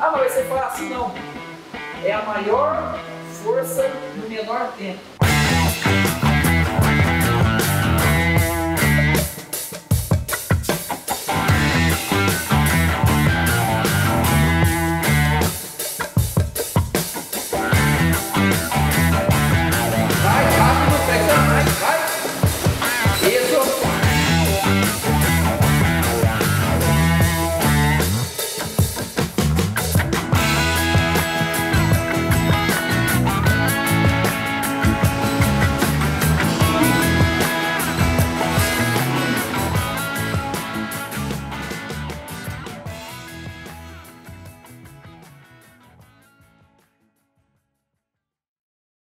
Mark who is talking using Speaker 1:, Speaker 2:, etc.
Speaker 1: Ah, mas vai ser fácil? Não. É a maior força no menor tempo.